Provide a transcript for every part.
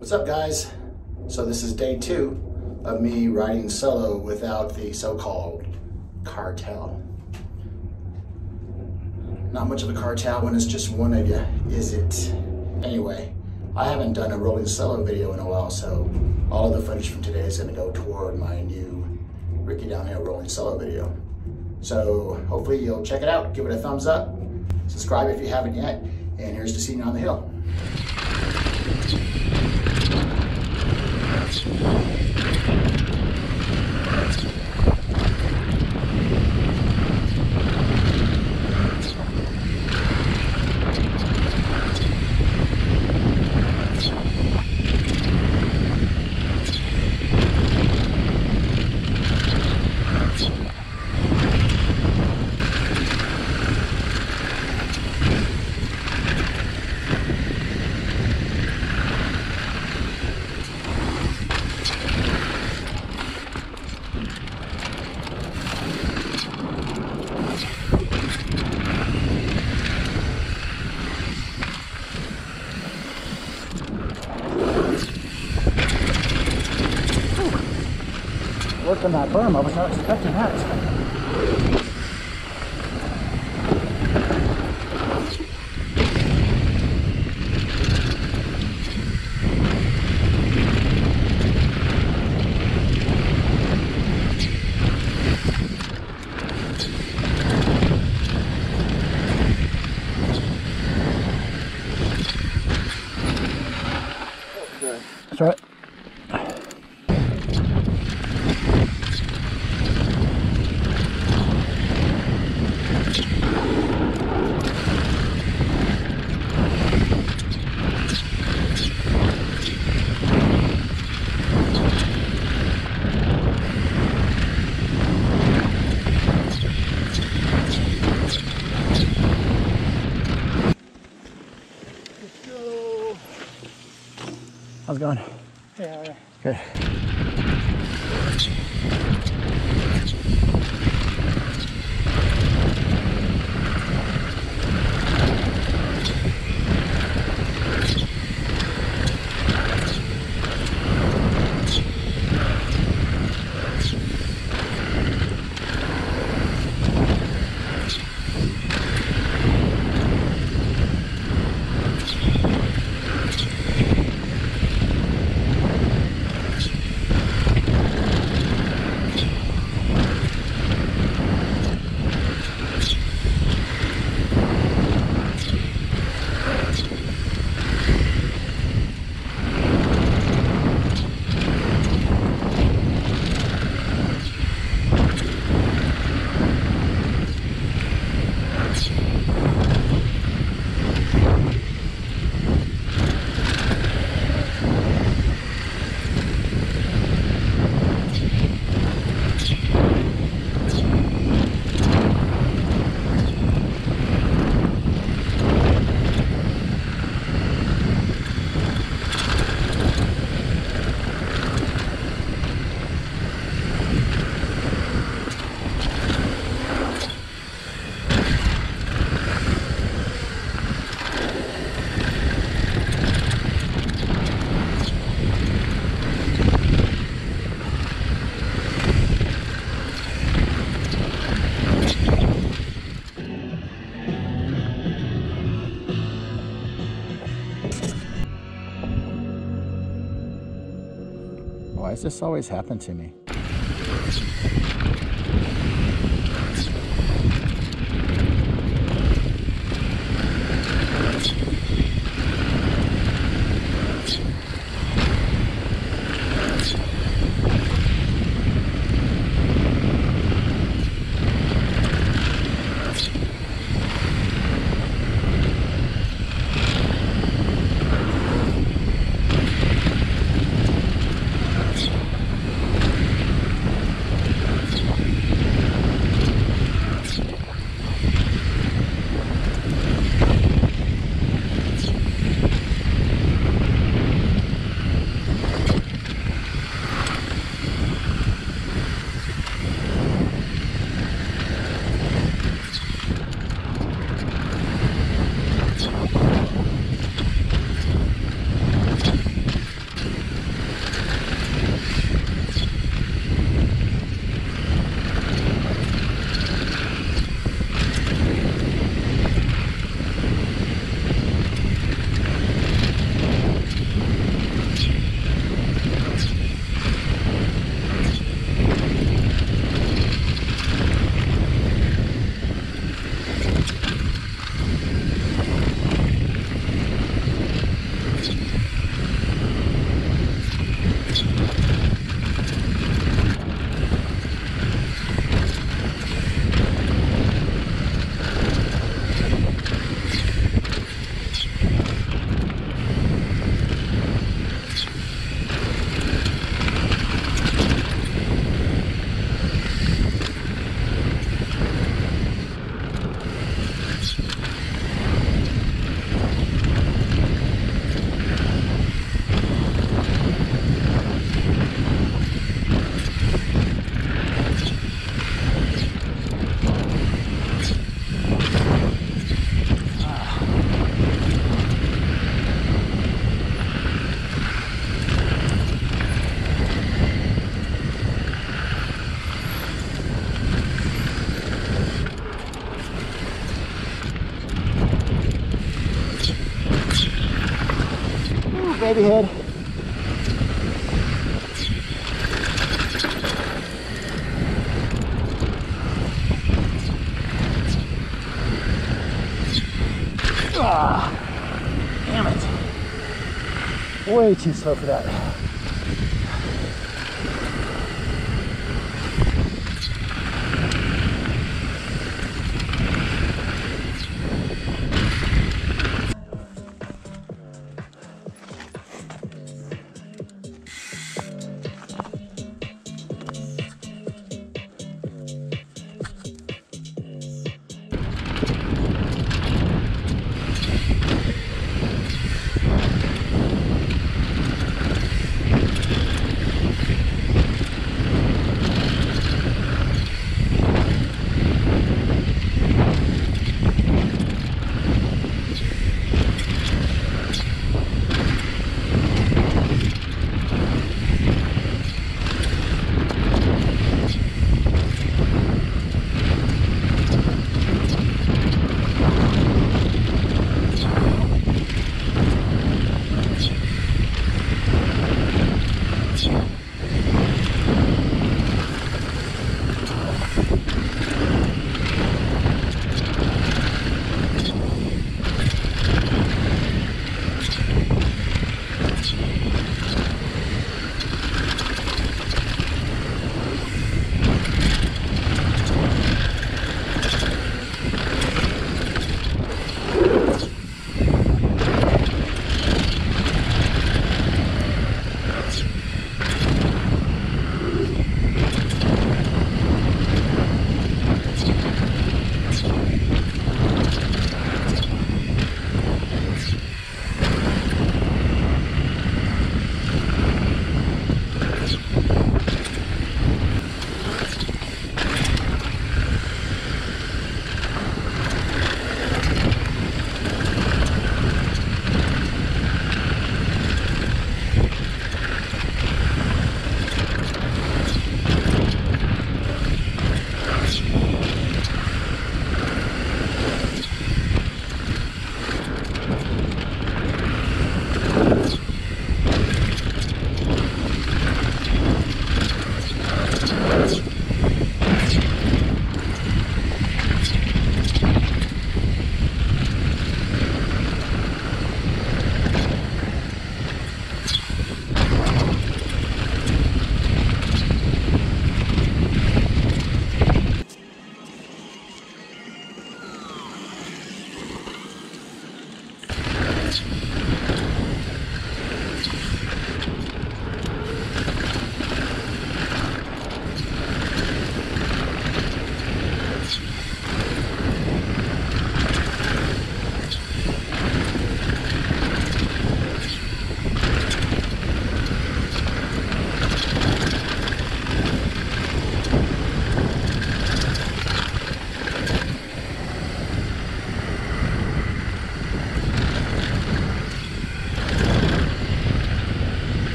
What's up guys? So this is day two of me riding solo without the so-called cartel. Not much of a cartel when it's just one of you, is it? Anyway, I haven't done a rolling solo video in a while, so all of the footage from today is gonna go toward my new Ricky Downhill rolling solo video. So hopefully you'll check it out, give it a thumbs up, subscribe if you haven't yet, and here's the scene on the hill. Deus. Working that berm, I was not expecting that. That's right. Going? Yeah, Good. Why does this always happen to me? Straight ahead. Ah, damn it. Way too slow for that.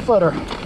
Footer.